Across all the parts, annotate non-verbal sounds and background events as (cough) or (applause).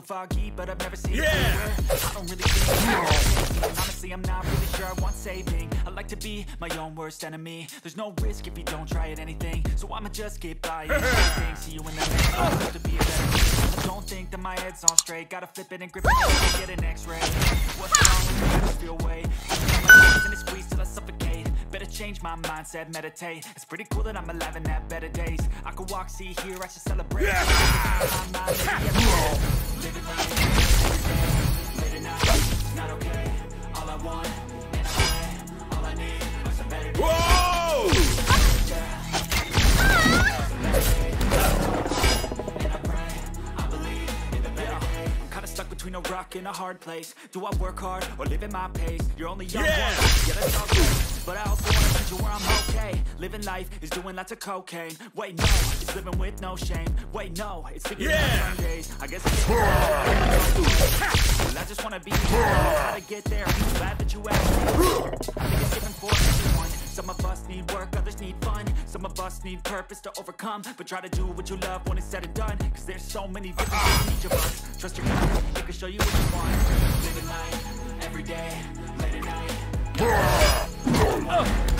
so foggy, but I've never seen Yeah. I don't really think honestly, I'm not really sure I want saving. I like to be my own worst enemy. There's no risk if you don't try at anything, so I'ma just get by. and. See (laughs) you in the next one, to be a better don't think that my head's on straight. Gotta flip it and grip it and get an X-ray. What's wrong with me? I just feel weight. And it squeeze till I suffocate. Better change my mindset, meditate. It's pretty cool that I'm alive and have better days. I could walk, see, hear, I should celebrate. My a rock and a hard place. Do I work hard or live at my pace? You're only young Yeah. once, yeah, that's. But I also wanna teach you where I'm okay. Living life is doing lots of cocaine. Wait, no, it's living with no shame. Wait, no, it's figuring Yeah. out Sundays. I guess it's Well, I just wanna be here. How to get there? I'm glad that you asked me. I think it's different for everyone. Some of us need work, others need fun. Some of us need purpose to overcome. But try to do what you love when it's said and done. Cause there's so many different things in each of us. Trust your gut, it can show you what you want. Living life every day, late at night.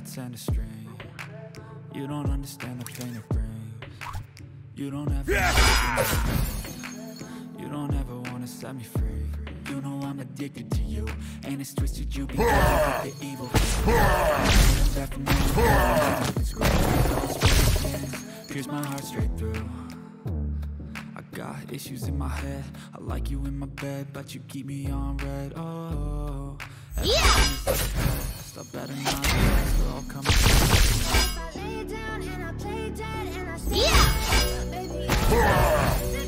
With me like cats and a string. You don't understand the pain it brings. You don't ever. You don't ever wanna set me free. You know I'm addicted to you, and it's twisted you because the evil. That from me, it's great. Pierce my heart straight through. I got issues in my head. I like you in my bed, but you keep me on red. Oh, yeah. I better not. They'll all come. If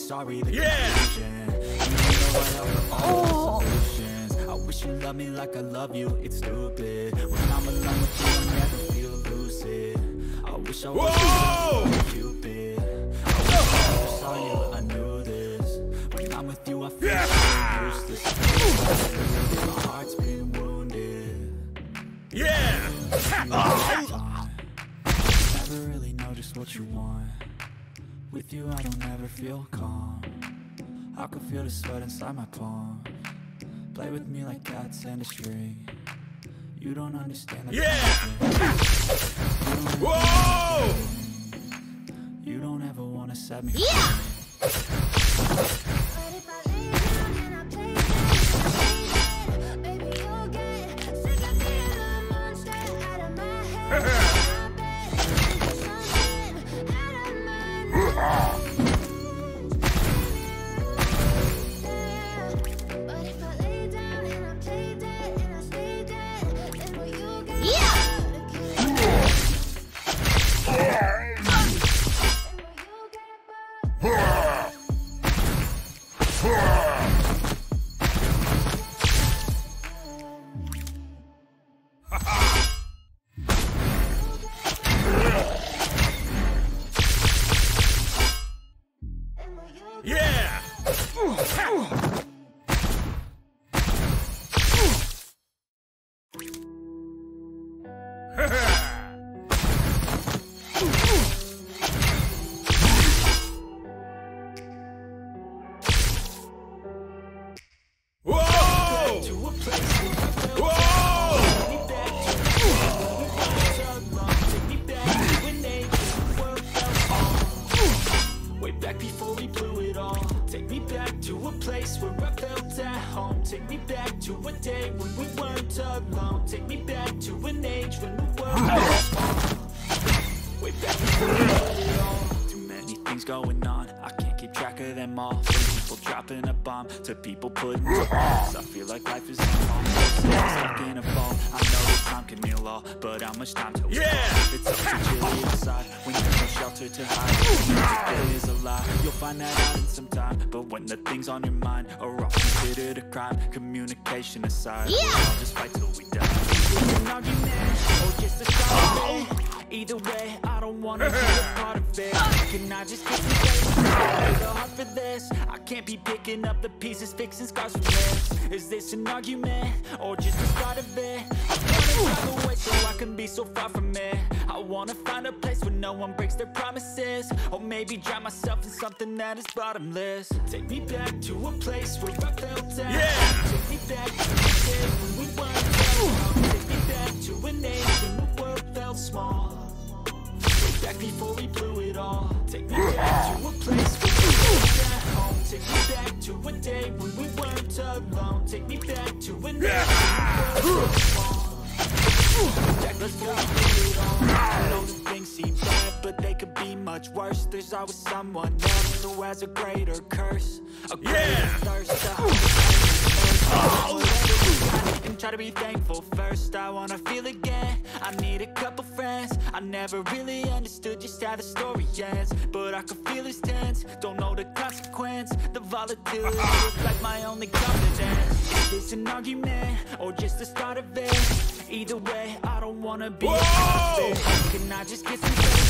sorry. The Yeah. know I offer all the solutions. I wish you loved me like I love you. It's stupid. When I'm alone with you, I never feel lucid. I wish I was Whoa! Cupid. I wish I never saw you. I knew this. When I'm with you, I feel so useless. My heart's been wounded. Yeah! Never really know just what you want. With you, I don't ever feel calm. I can feel the sweat inside my palm. Play with me like cats and a string. You don't understand the Yeah! Whoa! You don't ever wanna set me But of From people dropping a bomb To people putting to bombs I feel like life is a long Stuck in a ball I know that time can heal all But how much time till we Yeah. fall? It's so chilly inside When there's no shelter to hide. There is a lie You'll find that out in some time. But when the things on your mind Are all considered a crime Communication aside. We'll all just fight till we die. An argument Or just a start of it Either way, I don't wanna be a part of it Can I just get some space? I hard for this I can't be picking up the pieces Fixing scars from this Is this an argument? Or just the start of it? I wanna away so I can be so far from it I wanna find a place where no one breaks their promises Or maybe drown myself in something that is bottomless Take me back to a place where I felt at Yeah. Take me back to the day when we weren't Take me back to an age when the world felt small before we blew it all. Take me back to a place where we weren't at home. Take me back to a day when we weren't alone. Take me back to an age when the world felt Back before we blew it all. I know that things seem bad but they could be much worse. There's always someone else who has a greater curse. A greater Yeah. thirst to hold and try to be thankful first. I wanna feel again. I need a couple friends. I never really understood just how the story ends But I can feel it's tense. Don't know the consequence. The volatility is like my only confidence. Is this an argument Or just the start of it? Either way I don't wanna be a part. Can I just get some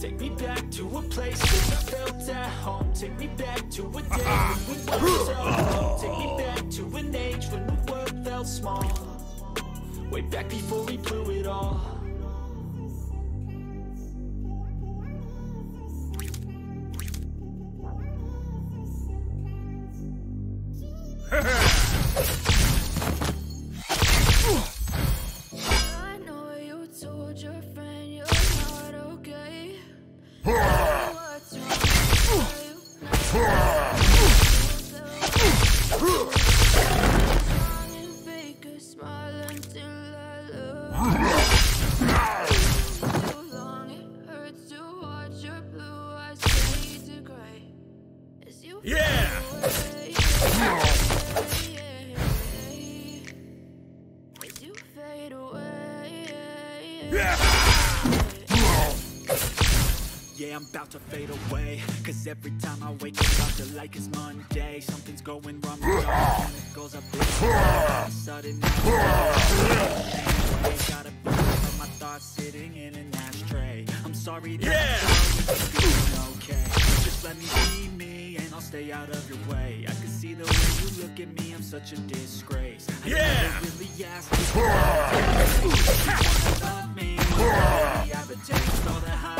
Take me back to a place where I felt at home. Take me back to a day when we weren't uh-huh. alone Take me back to an age when the world felt small. Way back before we blew it all about to fade away. Cause every time I wake up, I feel like it's Monday. Something's going wrong with all chemicals. Up in my head. All sudden, I gotta of my thoughts sitting in an ashtray. I'm sorry that Yeah. I'm okay. Just let me be me and I'll stay out of your way. I can see the way you look at me, I'm such a disgrace. I Yeah. really asked you to love me? I would taste? All the highs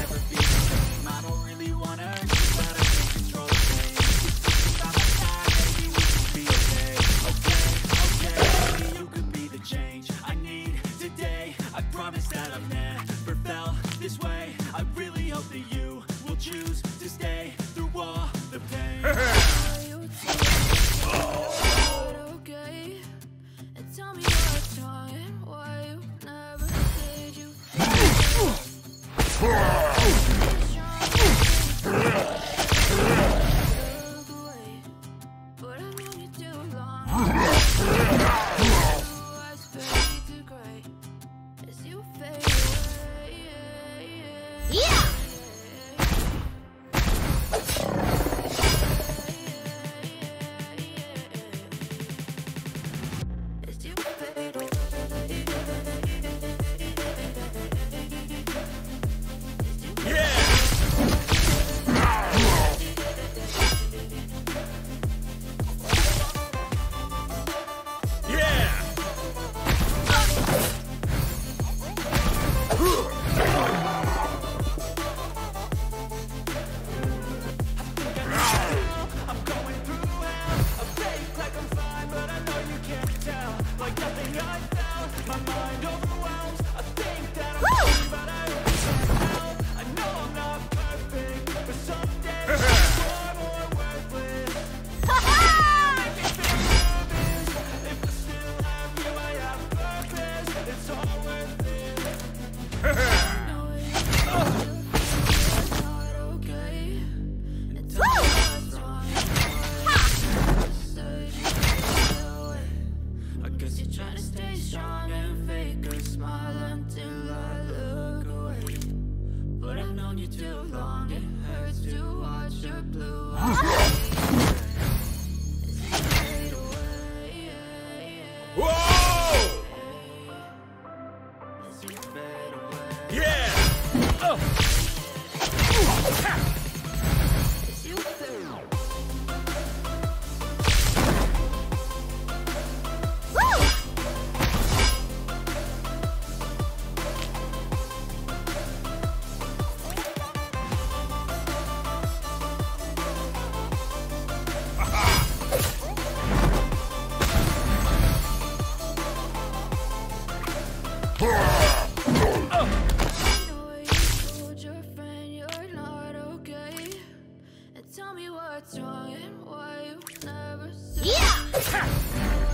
what's wrong and why you never said yeah. Yeah! (laughs)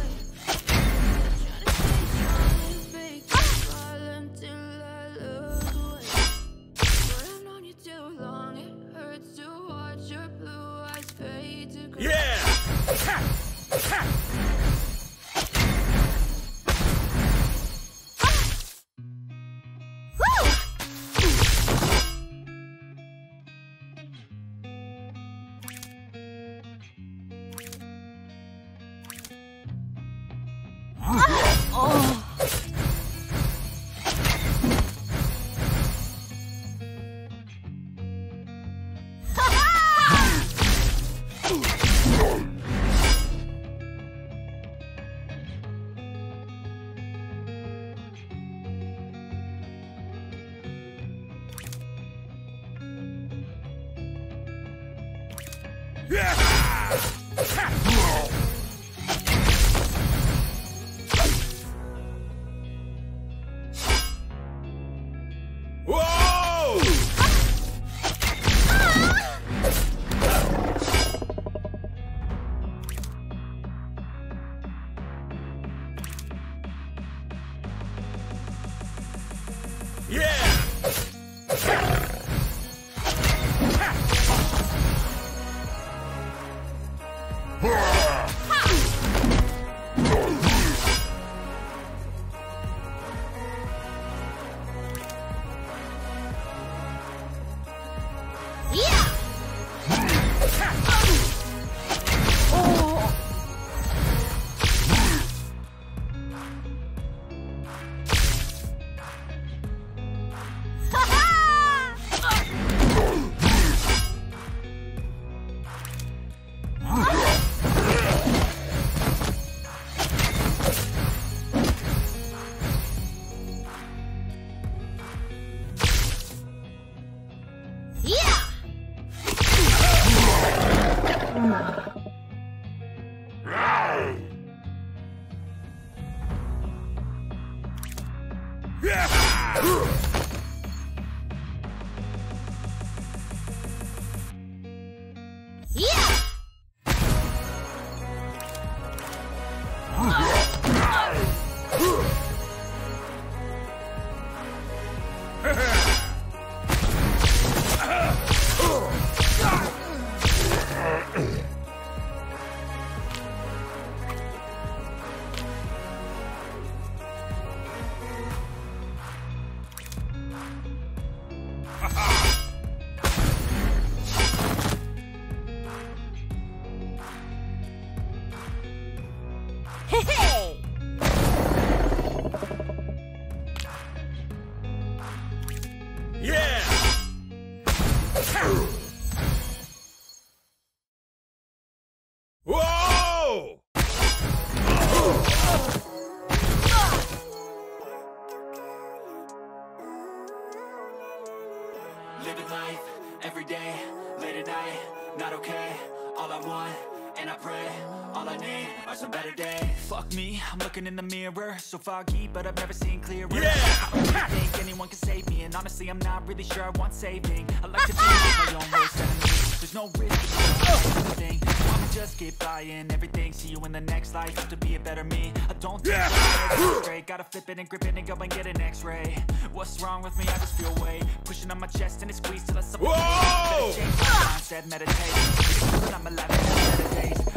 looking in the mirror So foggy, but I've never seen clearer Yeah! I don't think anyone can save me And honestly, I'm not really sure I want saving I like to be my own worst enemy There's no risk if you don't try anything. So I'ma just keep buying everything. See you in the next life. Have to be a better me. I don't think Yeah. I'm straight. (laughs) Gotta flip it and grip it and go and get an X-ray. What's wrong with me? I just feel weight pushing on my chest and it squeezes till I suffocate. Whoa! Change my mindset, meditate. I'm alive in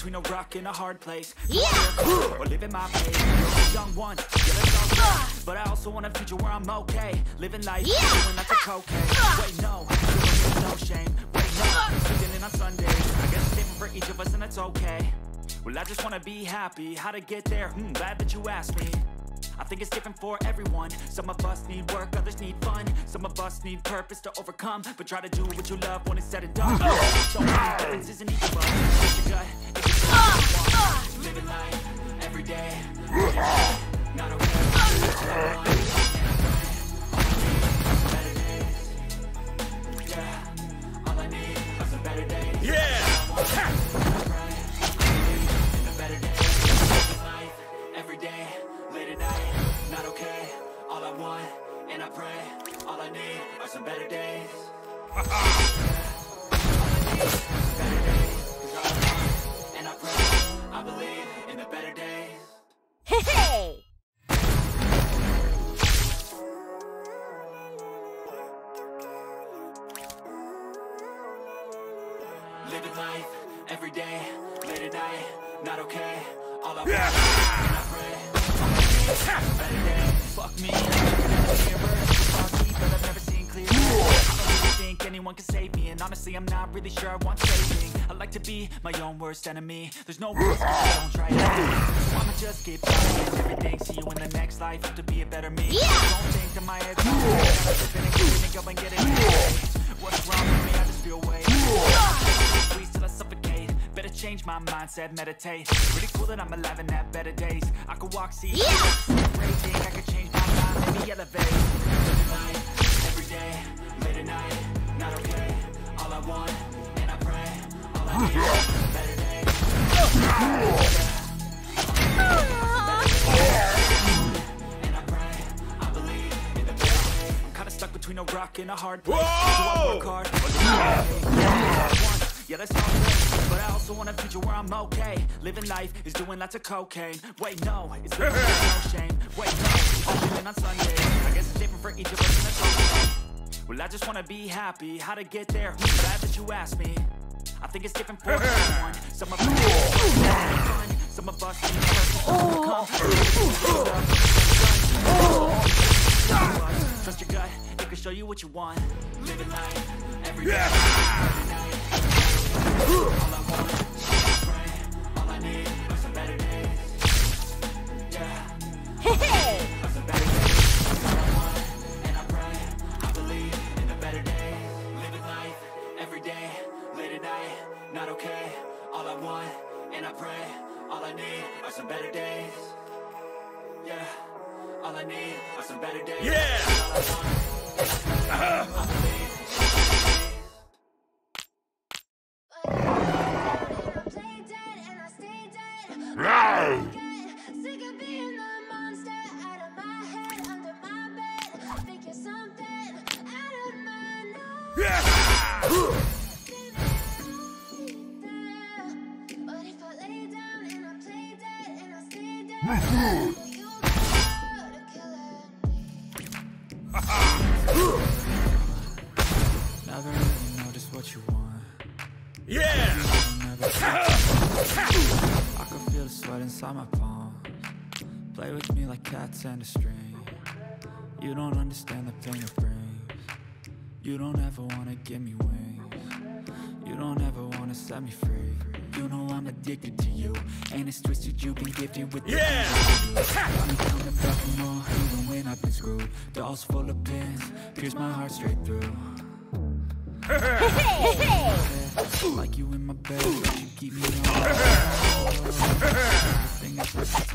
between a rock and a hard place. Yeah. Or living my pace. A young one, yeah. But I also want a future where I'm okay. Living life, Yeah. doing nothing cocaine. Wait, no, no shame. Wait, no, sleeping on Sundays. I guess it's different for each of us, and that's okay. Well, I just wanna be happy. How to get there? Hmm, glad that you asked me. I think it's different for everyone. Some of us need work, others need fun. Some of us need purpose to overcome. But try to do what you love when it's said and done. (laughs) So many differences in each of us. Gut, it's. Living life every day. Not okay. Yeah, all I and I pray, all I need are some better days. And I pray, I believe in the better days. Hey! Living life every day, late at night, not okay. All I want, Yeah! and I pray. Fuck me, I'm really anyone can save me, and honestly, I'm not really sure I want saving. I like to be my own worst enemy. There's no if I don't try it. So I'ma just keep trying everything. See you in the next life, have to be a better me. Yeah. Don't think to my head, gotta flip it and get it get. What's wrong with me? I just feel weight. Squeeze till I suffocate. Better change my mindset, meditate. Pretty cool that I'm alive and have better days. I could walk, see, Yeah. I could change maybe elevate. Living life every day, late at night, not okay. All I want, and I pray, all I need is better days. And I pray, I believe in the better days. I'm kinda stuck between a rock and a hard place. So I Whoa! work hard, but I want- yeah, that's all. But I also want a future where I'm okay. Living life is doing lots of cocaine. Wait, no, it's living (laughs) with no shame. Wait, no, I'm on Sundays. I guess it's different for each of us, and that's okay. Well, I just wanna be happy. How to get there? Hmm, glad that you asked me. I think it's different for everyone. Some of us need fun. Some of us need to. Trust your gut, it can show you what you want. Living life every day. All I want, pray, all I need are some better days. Yeah, Hey! Day, late at night, not okay. All I want, and I pray, all I need are some better days. Yeah, all I need are some better days. Yeah! Sick You don't ever wanna give me wings. You don't ever wanna set me free. You know I'm addicted to you, and it's twisted. You've been gifted with Yeah! Me coming back for more, even when I've been screwed. Dolls full of pins, pierce my heart straight through. (laughs) Like you in my bed, you keep me on. Everything is a test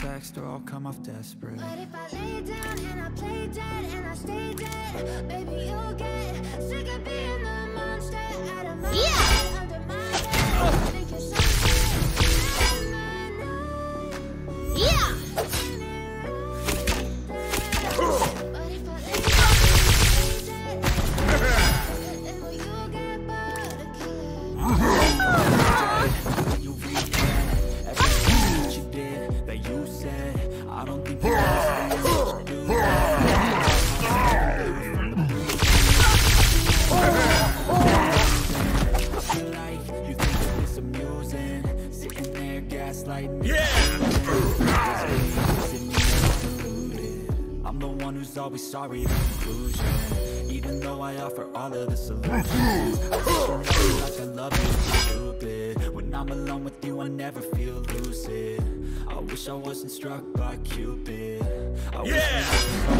text or I'll come off desperate But if I lay down and I play dead and I stay dead, baby, you'll get sick of being the monster out of my head, under my bed. There gaslighting me. Yeah! I'm the one who's always sorry, the conclusion. Even though I offer all of the solutions. I wish you knew like I love you, stupid. When I'm alone wish I wasn't struck by Cupid. I Yeah! I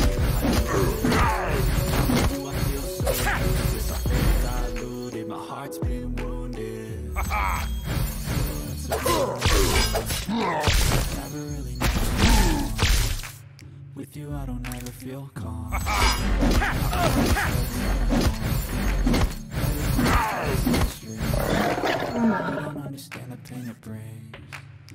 feel so useless? I feel diluted, my heart's been wounded. Never really With you I don't ever feel calm. You don't understand the pain it brings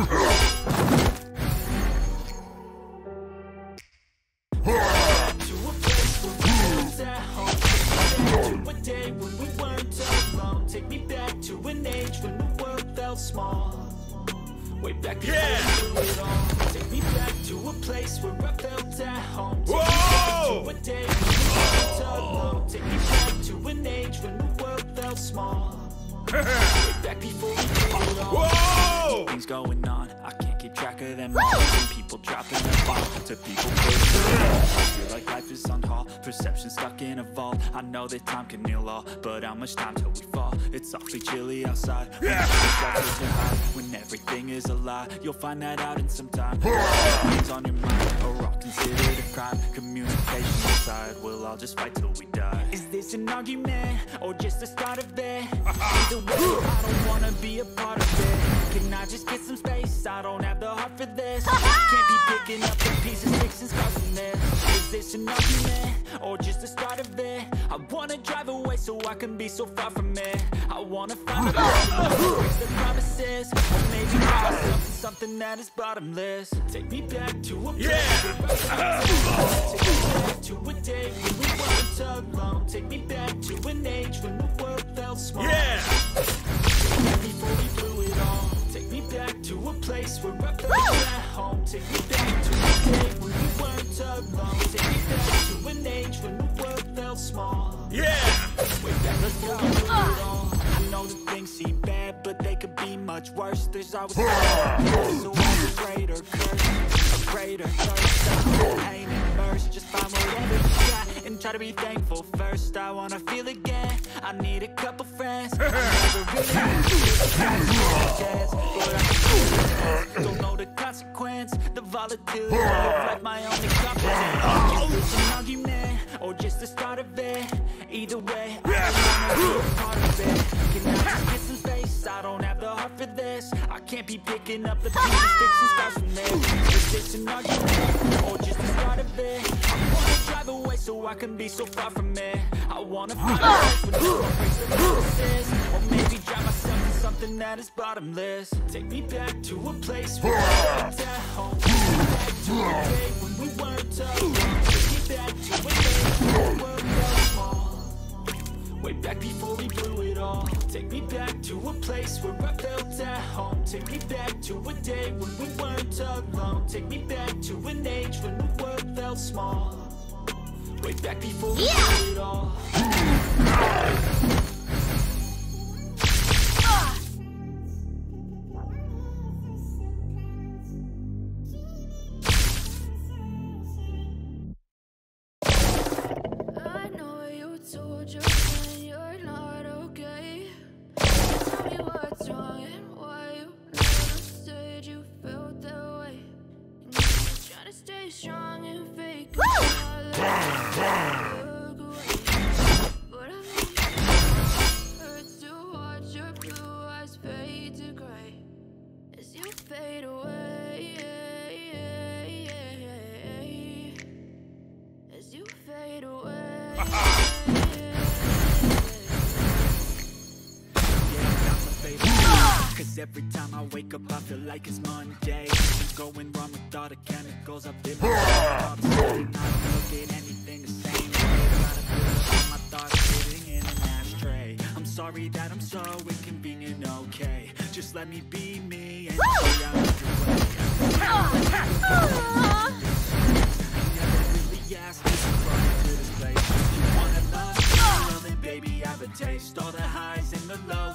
Ugh! That time can heal all, but how much time till we fall? It's awfully chilly outside. When Yeah. everything's to hide, when everything is a lie, you'll find that out in some time. Things on your mind are all considered a crime. Communication aside, we'll all just fight till we die. Is this an argument or just the start of it? (laughs) Either way, I don't wanna be a part of it. Can I just get some space? I don't have the heart for this. (laughs) Can't be picking up the pieces, fixing scars from this. Is this an argument or just the start of it? I wanna drive away so I can be so far from it. I wanna find a place that breaks the promises, or maybe find myself something that is bottomless. Take me back to a place Yeah! where I Take me back to a day when we weren't alone. Take me back to an age when the world felt small. Yeah! Before we blew it all. Take me back to a place where I felt at home. Take me back to a day when we weren't alone. Take me back to an age when the world felt small. Yeah! Way back before we blew it. I know that things seem bad, but they could be much worse. There's always so always a greater curse, a greater immersed. Just find whatever you got and try to be thankful first. I wanna feel again. I need a couple friends. I I don't know the consequence. The volatility life, my only competence. An argument or just the start of it? Either way, I wanna be. Can I get some space? I don't have the heart for this I can't be picking up the pieces, fixing scars from there an argument, or oh, just the start of it? I wanna drive away so I can be so far from it. I wanna find a place Or maybe drown myself in something that is bottomless. Take me back to a place where I at home. Back to a day when we weren't Take me back to a day when world felt small. Way back before we blew it all. Take me back to a place where I felt at home. Take me back to a day when we weren't alone Take me back to an age when the world felt small. Way back before we blew it all fade away. As you fade away. Cause every time I wake up I feel like it's Monday Something's going wrong with all the chemicals up in my brain All of a sudden I don't look at anything the same my thoughts sitting in an ashtray I'm sorry that I'm so inconvenient, okay Just let me be me and stay out of your way I never really asked you to come to this place You wanna love me? Well then baby I have a taste. All the highs and the lows,